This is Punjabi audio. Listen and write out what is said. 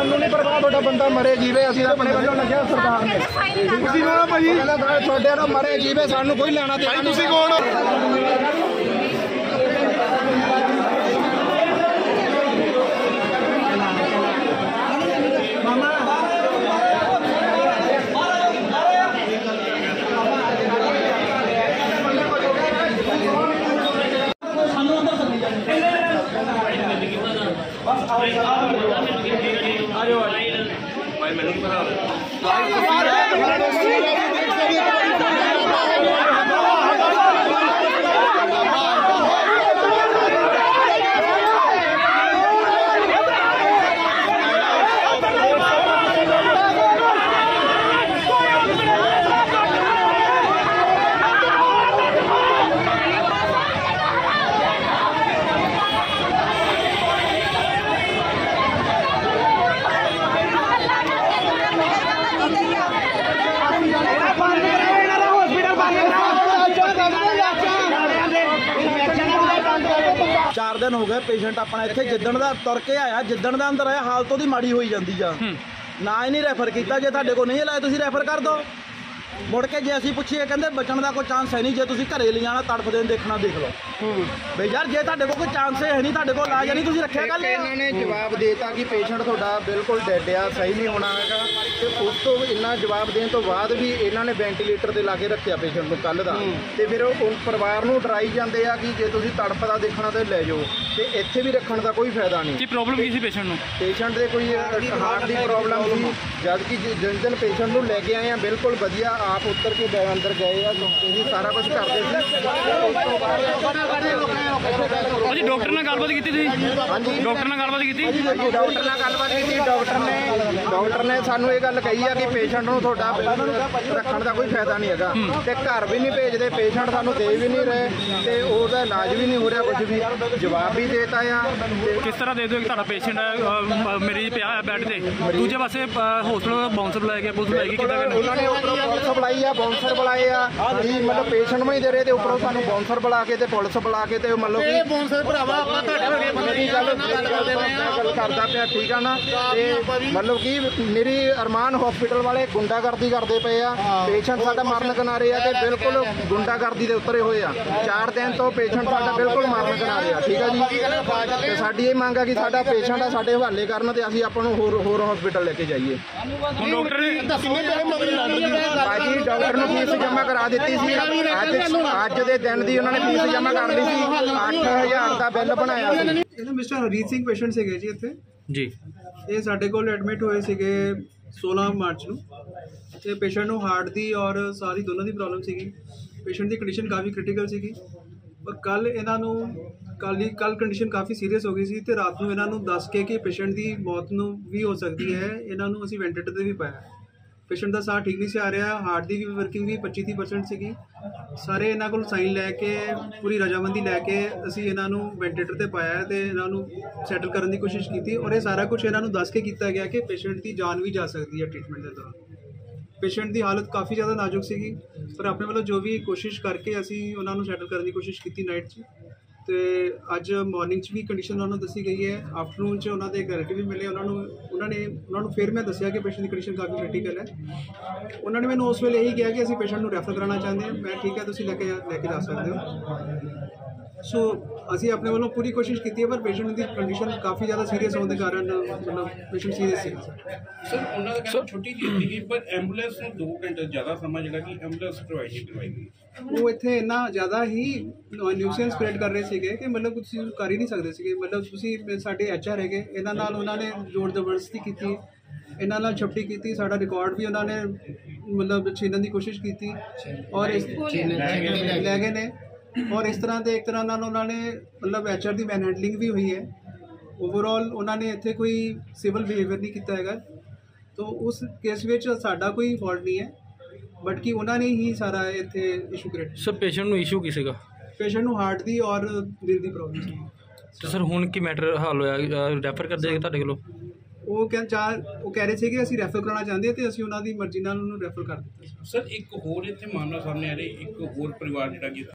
ਸਾਨੂੰ ਨਹੀਂ ਪਰਵਾਹ ਤੁਹਾਡਾ ਬੰਦਾ ਮਰੇ ਜੀਵੇ ਅਸੀਂ ਤਾਂ ਆਪਣੇ ਵੱਲੋਂ ਲੱਗਿਆ ਸਰਕਾਰ ਨੇ। ਤੁਸੀਂ ਕੌਣ ਭਾਜੀ। ਤੁਹਾਡੇ ਨਾਲ ਮਰੇ ਜੀਵੇ ਸਾਨੂੰ ਕੋਈ ਲੈਣਾ ਦੇਣਾ ਤੁਸੀਂ ਕੌਣ ਚਾਰ ਦਿਨ ਹੋ ਗਏ। ਪੇਸ਼ੈਂਟ ਆਪਣਾ ਇੱਥੇ ਜਿੱਦਣ ਦਾ ਤੁਰ ਕੇ ਆਇਆ ਜਿੱਦਣ ਦਾ ਅੰਦਰ ਆਇਆ ਹਾਲਤ ਉਹਦੀ ਮਾੜੀ ਹੋਈ ਜਾਂਦੀ ਆ। ਨਾ ਹੀ ਨਹੀਂ ਰੈਫਰ ਕੀਤਾ ਜੇ ਤੁਹਾਡੇ ਕੋਲ ਨਹੀਂ ਲਾਇਆ ਤੁਸੀਂ ਰੈਫਰ ਕਰ ਦਿਓ। ਮੁੜ ਕੇ ਜੇ ਅਸੀਂ ਪੁੱਛੀਏ ਕਹਿੰਦੇ ਬਚਣ ਦਾ ਕੋਈ ਚਾਂਸ ਹੈ ਨਹੀਂ ਜੇ ਤੁਸੀਂ ਘਰੇ ਲਿਜਾਣਾ ਤੜਫਦੇ ਨੂੰ ਦੇਖਣਾ ਦੇਖ ਲਓ। ਬਈ ਯਾਰ ਜੇ ਤੁਹਾਡੇ ਕੋਲ ਕੋਈ ਚਾਂਸ ਹੈ ਨਹੀਂ ਤੁਹਾਡੇ ਕੋਲ ਇਲਾਜ ਨਹੀਂ ਤੁਸੀਂ ਰੱਖਿਆ ਗੱਲ ਇਹਨਾਂ ਨੇ ਜਵਾਬ ਦੇਤਾ ਕਿ ਪੇਸ਼ੈਂਟ ਤੁਹਾਡਾ ਬਿਲਕੁਲ ਡੈਡ ਆ ਸਹੀ ਨਹੀਂ ਹੋਣਾ ਹੈਗਾ। ਤੇ ਉਸ ਤੋਂ ਇੰਨਾ ਜਵਾਬ ਦੇਣ ਤੋਂ ਬਾਅਦ ਵੀ ਇਹਨਾਂ ਨੇ ਵੈਂਟੀਲੇਟਰ ਤੇ ਲਾ ਕੇ ਰੱਖਿਆ ਪੇਸ਼ੈਂਟ ਨੂੰ ਕੱਲ ਦਾ। ਤੇ ਫਿਰ ਉਹ ਉਹ ਪਰਿਵਾਰ ਨੂੰ ਡਰਾਈ ਜਾਂਦੇ ਆ ਕਿ ਜੇ ਤੁਸੀਂ ਤੜਫਦਾ ਦੇਖਣਾ ਤੇ ਲੈ ਜਾਓ। ਤੇ ਇੱਥੇ ਵੀ ਰੱਖਣ ਦਾ ਕੋਈ ਫਾਇਦਾ ਨਹੀਂ। ਕੀ ਪ੍ਰੋਬਲਮ ਕੀ ਸੀ ਪੇਸ਼ੈਂਟ ਨੂੰ? ਪੇਸ਼ੈਂਟ ਦੇ ਕੋਈ ਹਾਰਟ ਦੀ ਪ੍ਰੋਬਲਮ ਸੀ ਜਦ ਕਿ ਜਿਸ ਦਿਨ ਪੇਸ਼ੈਂਟ ਨੂੰ ਲੈ ਕੇ ਆਏ ਆ ਬਿਲਕੁਲ ਵਧੀਆ ਆਪ ਉੱਤਰ ਕੇ ਬੈ- ਅੰਦਰ ਗਏ ਆ ਤੁਸੀਂ ਸਾਰਾ ਕੁਝ ਕਰਦੇ ਸੀ। ਭਾਜੀ ਡਾਕਟਰ ਨਾਲ ਗੱਲਬਾਤ ਕੀਤੀ ਸੀ। ਡਾਕਟਰ ਨਾਲ ਗੱਲਬਾਤ ਕੀਤੀ? ਡਾਕਟਰ ਨਾਲ ਗੱਲਬਾਤ ਕੀਤੀ ਡਾਕਟਰ ਨੇ ਡਾਕਟਰ ਨੇ ਸਾਨੂੰ ਇਹ ਗੱਲ ਕਹੀ ਆ ਕਿ ਪੇਸ਼ੈਂਟ ਨੂੰ ਤੁਹਾਡਾ ਰੱਖਣ ਦਾ ਕੋਈ ਫਾਇਦਾ ਨਹੀਂ ਹੈਗਾ। ਤੇ ਘਰ ਵੀ ਨਹੀਂ ਭੇਜਦੇ ਪੇਸ਼ੈਂਟ ਸਾਨੂੰ ਦੇ ਵੀ ਨਹੀਂ ਰਹੇ ਤੇ ਉਹਦਾ ਇਲਾਜ ਵੀ ਨਹੀਂ ਹੋ ਰਿਹਾ ਕੁਝ ਵੀ। ਜਵਾਬ ਵੀ ਦੇਤਾ ਆ ਕਿਸ ਤਰ੍ਹਾਂ ਦੇ ਦਿਓ ਕਿ ਤੁਹਾਡਾ ਪੇਸ਼ੈਂਟ ਮਰੀਜ਼ ਪਿਆ ਹੈ ਬੈੱਡ ਤੇ? ਦੂਜੇ ਪਾਸੇ ਹਸਪੀਟਲ ਬਾਉਂਸਰ ਬੁਲਾਇਆ ਗਿਆ ਪੁਲਿਸ ਬੁਲਾਈ ਗਈ ਕਿੱਦਾਂ ਕਰਨਾ? ਉਹਨਾਂ ਨੇ ਉੱਪਰੋਂ ਪੁਲਿਸ ਬੁਲਾਈ ਆ ਬਾਉਂਸਰ ਬੁਲਾਏ ਆ। ਵੀ ਮਤਲਬ ਪੇਸ਼ੈਂਟ ਨੂੰ ਹੀ ਦੇ ਰਹੇ ਤੇ ਉੱਪਰੋਂ ਸਾਨੂੰ ਬਾਉਂਸਰ ਬੁਲਾ ਕੇ ਤੇ ਪੁਲਿਸ ਬੁਲਾ ਕੇ ਤੇ ਮਤਲਬ ਕਿ ਬਾਉਂਸਰ ਭਰਾਵਾ ਆਪਾਂ ਤੁਹਾਡੇ ਮੇਰੀ ਗੱਲ ਗੱਲ ਕਰਦਾ ਪਿਆ ਠੀਕ ਆ ਨਾ? ਤੇ ਮਤਲਬ ਕਿ ਮੇਰੀ ਅਰਮਾਨ ਹਸਪੀਟਲ ਵਾਲੇ ਗੁੰਡਾਗਰਦੀ ਕਰਦੇ ਪਏ ਆ। ਪੇਸ਼ੈਂਟ ਸਾਡਾ ਮਰਨ ਕਿਨਾਰੇ ਆ ਤੇ ਬਿਲਕੁਲ ਗੁੰਡਾਗਰਦੀ ਦੇ ਉਤਰੇ ਹੋਏ ਆ। ਚਾਰ ਦਿਨ ਤੋਂ ਪੇਸ਼ੈਂਟ ਸਾਡਾ ਬਿਲਕੁਲ ਮਰਨ ਕਿਨਾਰੇ ਆ ਠੀਕ ਆ ਜੀ? ਤੇ ਸਾਡੀ ਇਹ ਮੰਗ ਆ ਕਿ ਸਾਡਾ ਪੇਸ਼ੈਂਟ ਆ ਸਾਡੇ ਹਵਾਲੇ ਕਰਨ ਤੇ ਅਸੀਂ ਆਪਾਂ ਨੂੰ ਹੋਰ ਹੋਰ ਹਸਪੀਟਲ ਲੈ ਕੇ ਜਾਈਏ। ਡਾਕਟਰ ਨੇ ਬਾਜੀ ਡਾਕਟਰ ਨੂੰ ਫੀਸ ਜਮ੍ਹਾਂ ਕਰਾ ਦਿੱਤੀ ਸੀ। ਅੱਜ ਅੱਜ ਦੇ ਦਿਨ ਦੀ ਉਹਨਾਂ ਨੇ ਫੀਸ ਜਮ੍ਹਾਂ ਕਰ ਲਈ ਸੀ। 8000 ਦਾ ਬਿੱਲ ਬਣਾਇਆ ਸੀ। ਇਹ ਮਿਸਟਰ ਹਰਜੀਤ ਸਿੰਘ ਪੇਸ਼ੈਂਟ ਸੀਗੇ ਜੀ ਇੱਥੇ। ਜੀ। ਇਹ ਸਾਡੇ ਕੋਲ ਐਡਮਿਟ ਹੋਏ ਸੀਗੇ 16 ਮਾਰਚ ਨੂੰ। ਤੇ ਪੇਸ਼ੈਂਟ ਨੂੰ ਹਾਰਟ ਦੀ ਔਰ ਸਾਹ ਦੀ ਦੋਨਾਂ ਦੀ ਪ੍ਰੋਬਲਮ ਸੀਗੀ। ਪੇਸ਼ੈਂਟ ਦੀ ਕੰਡੀਸ਼ਨ ਕਾਫੀ ਕ੍ਰਿਟੀਕਲ ਸੀਗੀ। ਪਰ ਕੱਲ ਇਹਨਾਂ ਨੂੰ ਕੱਲ ਕੱਲ ਕੰਡੀਸ਼ਨ ਕਾਫੀ ਸੀਰੀਅਸ ਹੋ ਗਈ ਸੀ ਤੇ ਰਾਤ ਨੂੰ ਇਹਨਾਂ ਨੂੰ ਦੱਸ ਕੇ ਕਿ ਪੇਸ਼ੈਂਟ ਦੀ ਮੌਤ ਨੂੰ ਵੀ ਹੋ ਸਕਦੀ ਹੈ। ਇਹਨਾਂ ਨੂੰ ਅਸੀਂ ਵੈਂਟੀਲੇਟਰ ਤੇ ਵੀ ਪਾਇਆ। ਪੇਸ਼ੈਂਟ ਦਾ ਸਾਹ ਠੀਕ ਨਹੀਂ ਸੀ ਆ ਰਿਹਾ ਹਾਰਟ ਦੀ ਵੀ ਵਰਕਿੰਗ ਵੀ 25-30% ਸੀਗੀ। ਸਾਰੇ ਇਹਨਾਂ ਕੋਲ ਸਾਈਨ ਲੈ ਕੇ, ਪੂਰੀ ਰਜਾਮੰਦੀ ਲੈ ਕੇ ਅਸੀਂ ਇਹਨਾਂ ਨੂੰ ਵੈਂਟੀਲੇਟਰ ਤੇ ਪਾਇਆ ਤੇ ਇਹਨਾਂ ਨੂੰ ਸੈਟਲ ਕਰਨ ਦੀ ਕੋਸ਼ਿਸ਼ ਕੀਤੀ ਔਰ ਇਹ ਸਾਰਾ ਕੁਝ ਇਹਨਾਂ ਨੂੰ ਦੱਸ ਕੇ ਕੀਤਾ ਗਿਆ ਕਿ ਪੇਸ਼ੈਂਟ ਦੀ ਜਾਨ ਵੀ ਜਾ ਸਕਦੀ ਹੈ ਟ੍ਰੀਟਮੈਂਟ ਦੇ ਦੌਰਾਨ। ਪੇਸ਼ੈਂਟ ਦੀ ਹਾਲਤ ਕਾਫੀ ਜ਼ਿਆਦਾ ਨਾਜ਼ੁਕ ਸੀਗੀ, ਪਰ ਆਪਣੇ ਵੱਲੋਂ ਜੋ ਵੀ ਕੋਸ਼ਿਸ਼ ਕਰਕੇ ਅਸੀਂ ਉਹਨਾਂ ਨੂੰ ਸੈਟਲ ਕਰਨ ਦੀ ਕੋਸ਼ਿਸ਼ ਕੀਤੀ ਨਾਈਟ 'ਚ। ਤੇ ਅੱਜ ਮਾਰਨਿੰਗ 'ਚ ਵੀ ਕੰਡੀਸ਼ਨ ਉਹਨਾਂ ਨੂੰ ਦੱਸੀ ਗਈ ਹੈ। ਆਫਟਰਨੂਨ 'ਚ ਉਹਨਾਂ ਦੇ ਇੱਕ ਰਿਲੇਟਿਵ ਵੀ ਮਿਲੇ, ਉਹਨਾਂ ਨੂੰ, ਉਹਨਾਂ ਨੇ, ਉਹਨਾਂ ਨੂੰ ਫਿਰ ਮੈਂ ਦੱਸਿਆ ਕਿ ਪੇਸ਼ੈਂਟ ਦੀ ਕੰਡੀਸ਼ਨ ਕਾਫੀ ਕ੍ਰਿਟੀਕਲ ਹੈ। ਉਹਨਾਂ ਨੇ ਮੈਨੂੰ ਉਸ ਵੇਲੇ ਇਹੀ ਕਿਹਾ ਕਿ ਅਸੀਂ ਪੇਸ਼ੈਂਟ ਨੂੰ ਰੈਫਰ ਕਰਾਉਣਾ ਚਾਹੁੰਦੇ ਹਾਂ। ਮੈਂ ਠੀਕ ਹੈ, ਤੁਸੀਂ ਲੈ ਕੇ ਜਾ- ਲੈ ਕੇ ਜਾ ਸਕਦੇ ਹੋ। ਸੋ ਅਸੀਂ ਆਪਣੇ ਵੱਲੋਂ ਪੂਰੀ ਕੋਸ਼ਿਸ਼ ਕੀਤੀ ਹੈ ਪਰ ਪੇਸ਼ੈਂਟ ਦੀ ਕੰਡੀਸ਼ਨ ਕਾਫੀ ਜ਼ਿਆਦਾ ਸੀਰੀਅਸ ਹੋਣ ਦੇ ਕਾਰਨ ਮਤਲਬ ਪੇਸ਼ੈਂਟ ਸੀਰੀਅਸ ਸੀ। ਸਰ ਉਹਨਾਂ ਦਾ ਕਹਿਣਾ ਛੁੱਟੀ ਕੀਤੀ ਗਈ ਪਰ ਐਂਬੂਲੈਂਸ ਨੂੰ 2 ਘੰਟੇ ਜ਼ਿਆਦਾ ਸਮਾਂ ਜਿਹੜਾ ਕਿ ਐਂਬੂਲੈਂਸ ਪ੍ਰੋਵਾਈਡ ਨਹੀਂ ਕਰਵਾਈ ਗਈ। ਉਹ ਇੱਥੇ ਇੰਨਾ ਜ਼ਿਆਦਾ ਹੀ ਨਿਊਸੈਂਸ ਸਪਰੈਡ ਕਰ ਰਹੇ ਸੀਗੇ ਕਿ ਮਤਲਬ ਤੁਸੀਂ ਕਰ ਹੀ ਨਹੀਂ ਸਕਦੇ ਸੀਗੇ। ਮਤਲਬ ਤੁਸੀਂ ਸਾਡੇ ਐਚਆਰ ਹੈਗੇ ਇਹਨਾਂ ਨਾਲ ਉਹਨਾਂ ਨੇ ਜ਼ੋਰ ਜ਼ਬਰਦਸਤੀ ਕੀਤੀ ਇਹਨਾਂ ਨਾਲ ਛਪਟੀ ਕੀਤੀ ਸਾਡਾ ਰਿਕਾਰਡ ਵੀ ਉਹਨਾਂ ਨੇ ਮਤਲਬ ਛੀਨਣ ਦੀ ਕੋਸ਼ਿਸ਼ ਕੀਤੀ ਔਰ ਇਸ ਲੈ ਗਏ ਨੇ। ਔਰ ਇਸ ਤਰ੍ਹਾਂ ਦੇ ਇੱਕ ਤਰ੍ਹਾਂ ਨਾਲ ਉਹਨਾਂ ਨੇ ਮਤਲਬ ਐਚਆਰ ਦੀ ਮੈਨ ਹੈਂਡਲਿੰਗ ਵੀ ਹੋਈ ਹੈ। ਓਵਰਆਲ ਉਹਨਾਂ ਨੇ ਇੱਥੇ ਕੋਈ ਸਿਵਲ ਬਿਹੇਵੀਅਰ ਨਹੀਂ ਕੀਤਾ ਹੈਗਾ। ਤੋ ਉਸ ਕੇਸ ਵਿੱਚ ਸਾਡਾ ਕੋਈ ਫਾਲਟ ਨਹੀਂ ਹੈ। ਬਟ ਕਿ ਉਹਨਾਂ ਨੇ ਹੀ ਸਾਰਾ ਇੱਥੇ ਇਸ਼ੂ ਕ੍ਰੀਏਟ ਸਰ ਪੇਸ਼ੈਂਟ ਨੂੰ ਇਸ਼ੂ ਕੀ ਸੀਗਾ? ਪੇਸ਼ੈਂਟ ਨੂੰ ਹਾਰਟ ਦੀ ਔਰ ਦਿਲ ਦੀ ਪ੍ਰੋਬਲਮ ਸੀ। ਤੇ ਸਰ ਹੁਣ ਕੀ ਮੈਟਰ ਹੱਲ ਹੋਇਆ? ਰੈਫਰ ਕਰ ਦੇਗੇ ਤੁਹਾਡੇ ਕੋਲੋਂ? ਉਹ ਕਹਿੰ ਚਾਹ ਉਹ ਕਹਿ ਰਹੇ ਸੀ ਕਿ ਅਸੀਂ ਰੈਫਰ ਕਰਾਉਣਾ ਚਾਹੁੰਦੇ ਹਾਂ ਤੇ ਅਸੀਂ ਉਹਨਾਂ ਦੀ ਮਰਜ਼ੀ ਨਾਲ ਉਹਨੂੰ ਰੈਫਰ ਕਰ ਦਿੱਤਾ। ਸਰ ਇੱਕ ਹੋਰ ਇੱਥੇ ਮਾਮਲਾ ਸਾਹਮਣੇ ਆ ਰਿਹਾ ਇੱਕ ਹੋਰ ਪਰਿਵਾਰ ਜਿਹੜਾ ਕਿ